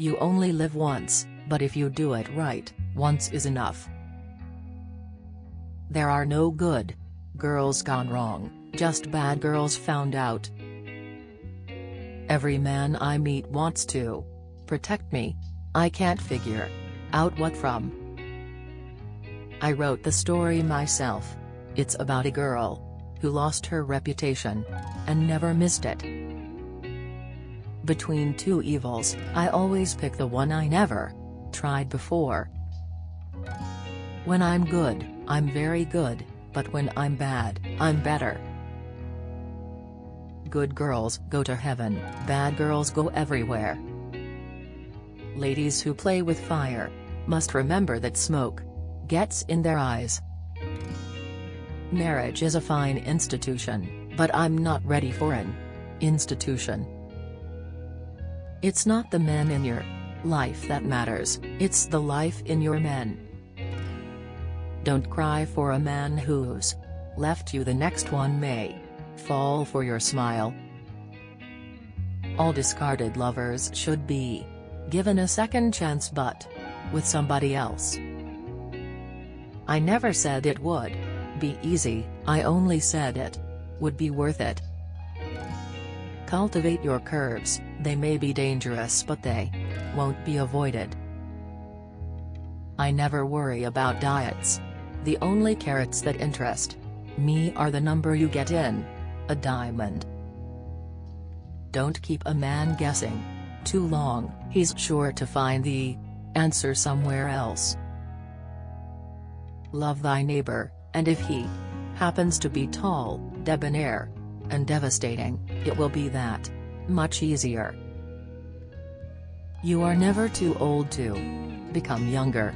You only live once, but if you do it right, once is enough. There are no good girls gone wrong, just bad girls found out. Every man I meet wants to protect me. I can't figure out what from. I wrote the story myself. It's about a girl who lost her reputation and never missed it. Between two evils, I always pick the one I never tried before. When I'm good, I'm very good, but when I'm bad, I'm better. Good girls go to heaven, bad girls go everywhere. Ladies who play with fire must remember that smoke gets in their eyes. Marriage is a fine institution, but I'm not ready for an institution. It's not the men in your life that matters, it's the life in your men. Don't cry for a man who's left you the next one may fall for your smile. All discarded lovers should be given a second chance but with somebody else. I never said it would be easy, I only said it would be worth it. Cultivate your curves, they may be dangerous but they won't be avoided. I never worry about diets. The only carrots that interest me are the number you get in a diamond. Don't keep a man guessing too long, he's sure to find the answer somewhere else. Love thy neighbor, and if he happens to be tall, debonair, and devastating, it will be that much easier. You are never too old to become younger.